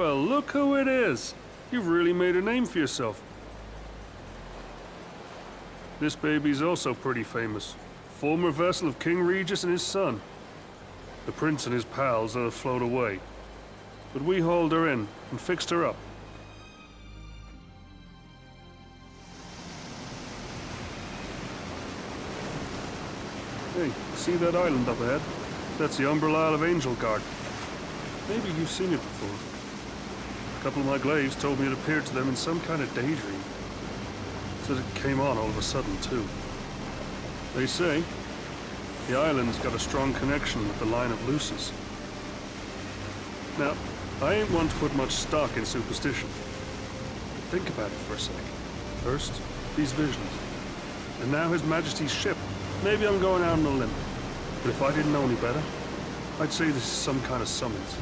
Well, look who it is. You've really made a name for yourself. This baby's also pretty famous. Former vessel of King Regis and his son. The prince and his pals are float away. But we hauled her in and fixed her up. Hey, see that island up ahead? That's the Umbrella Isle of Angelgard. Maybe you've seen it before. A couple of my glaives told me it appeared to them in some kind of daydream. Said it came on all of a sudden, too. They say the island's got a strong connection with the line of Lucis. Now, I ain't one to put much stock in superstition. But think about it for a sec. First, these visions. And now His Majesty's ship. Maybe I'm going out on a limb. But if I didn't know any better, I'd say this is some kind of summons.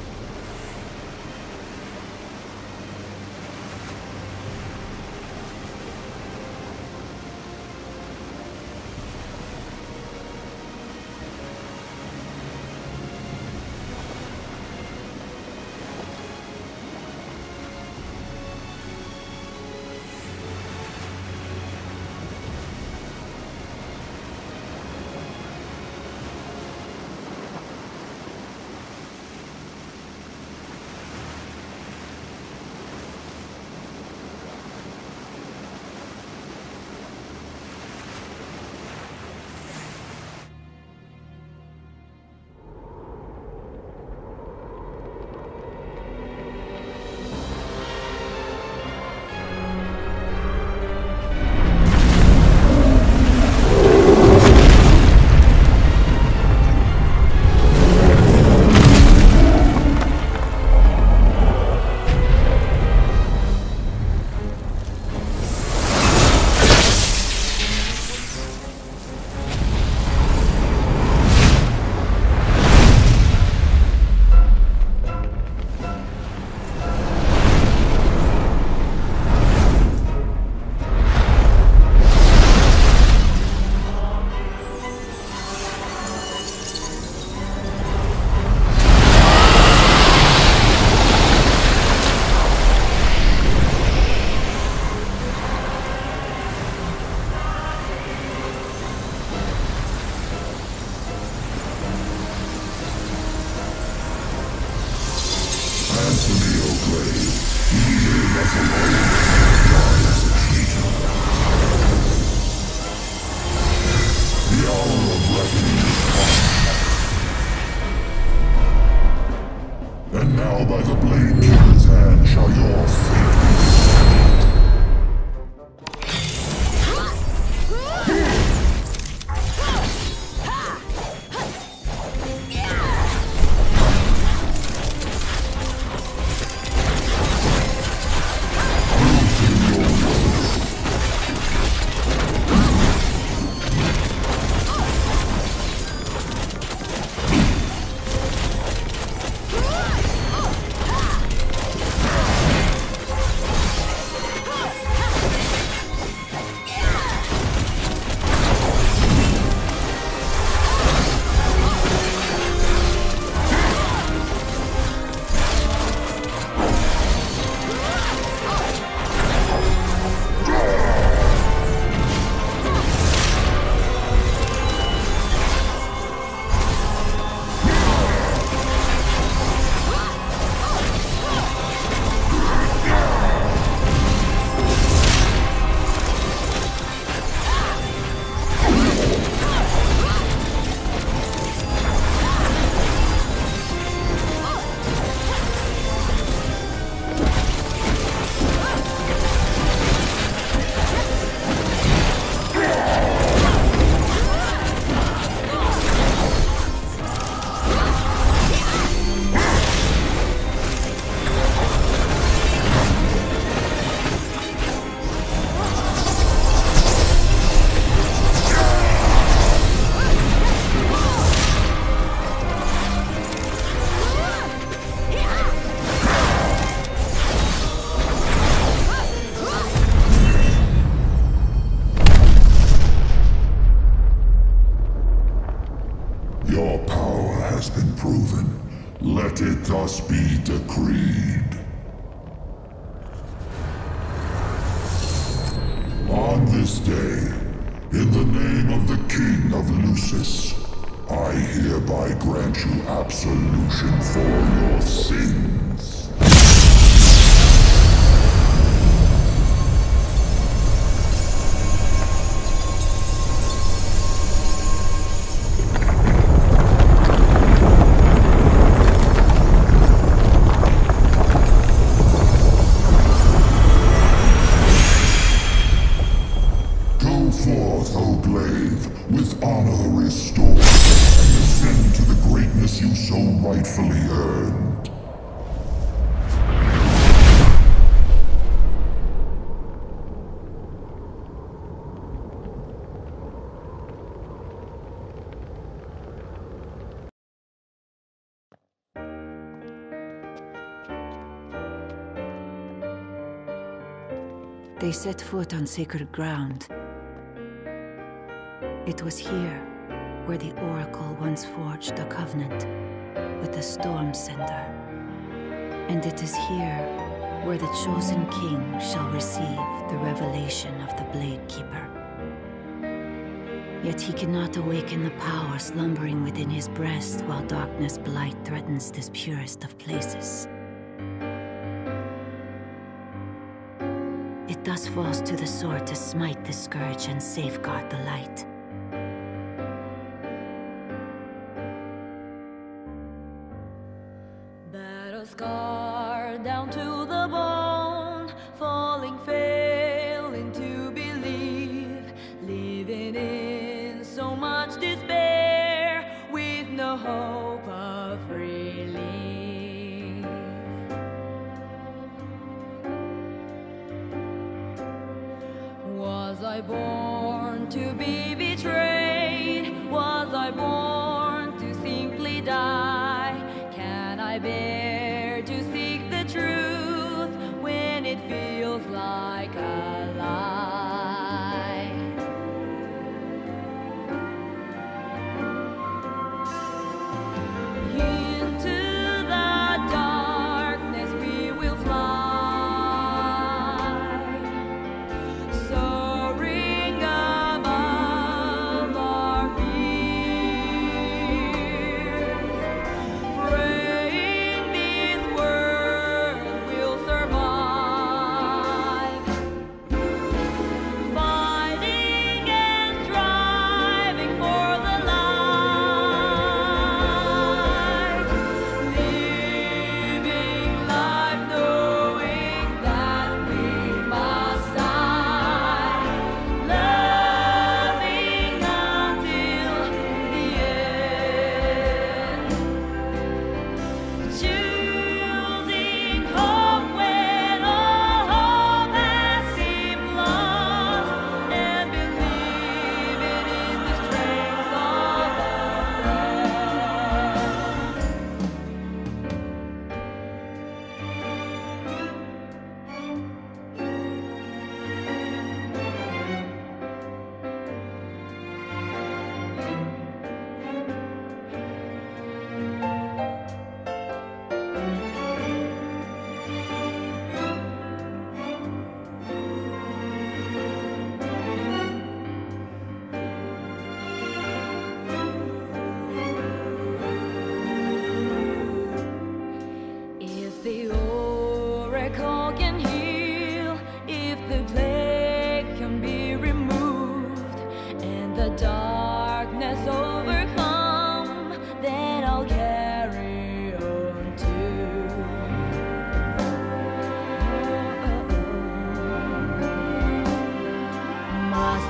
In the name of the King of Lucis, I hereby grant you absolution for your sins. You so rightfully earned. They set foot on sacred ground. It was here where the Oracle once forged a covenant with the Storm Sender. And it is here where the chosen king shall receive the revelation of the Bladekeeper. Yet he cannot awaken the power slumbering within his breast while darkness blight threatens this purest of places. It thus falls to the sword to smite the scourge and safeguard the light. Was I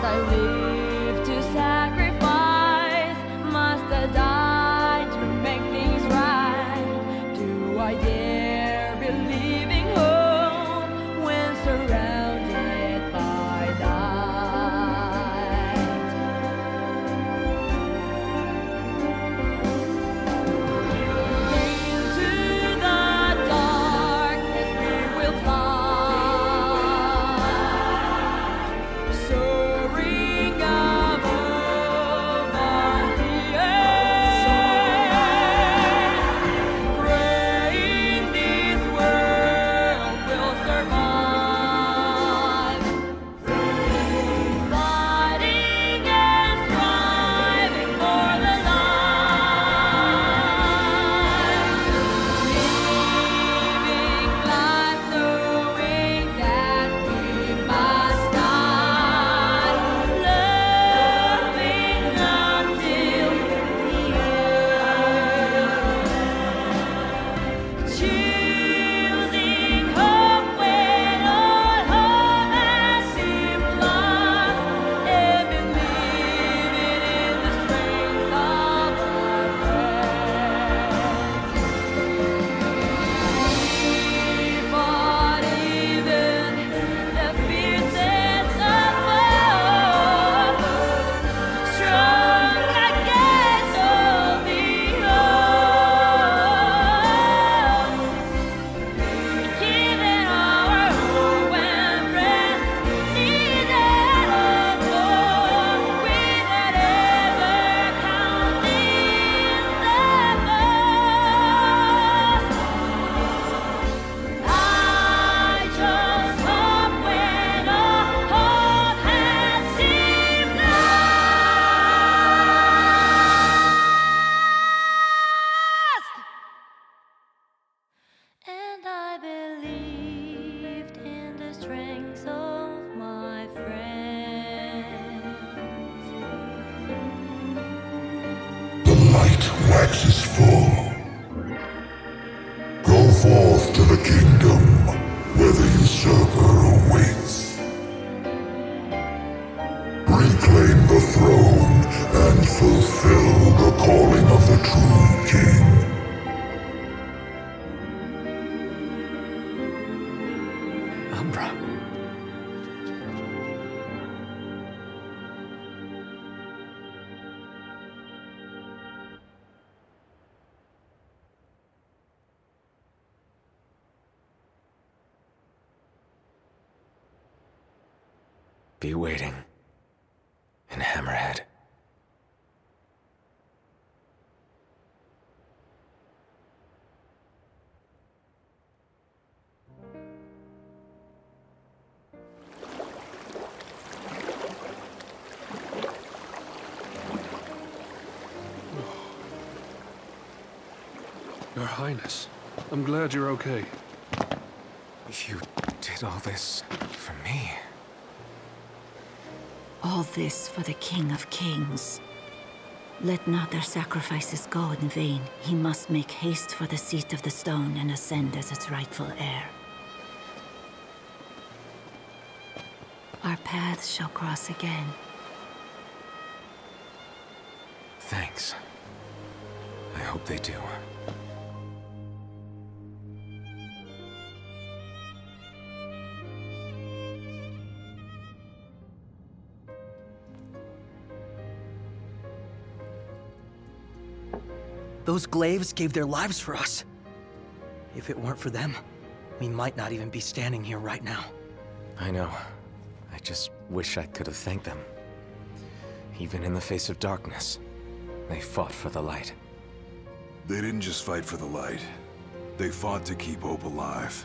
Must I Be waiting. In Hammerhead. Your Highness, I'm glad you're okay. You did all this for me. All this for the King of Kings. Let not their sacrifices go in vain. He must make haste for the seat of the stone and ascend as its rightful heir. Our paths shall cross again. Thanks. I hope they do. Those glaives gave their lives for us. If it weren't for them, we might not even be standing here right now. I know. I just wish I could have thanked them. Even in the face of darkness, they fought for the light. They didn't just fight for the light. They fought to keep hope alive.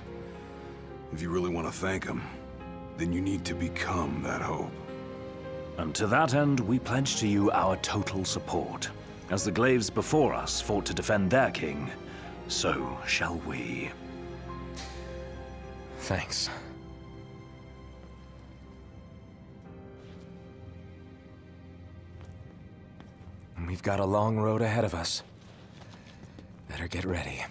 If you really want to thank them, then you need to become that hope. And to that end, we pledge to you our total support. As the Glaives before us fought to defend their king, so shall we. Thanks. We've got a long road ahead of us. Better get ready.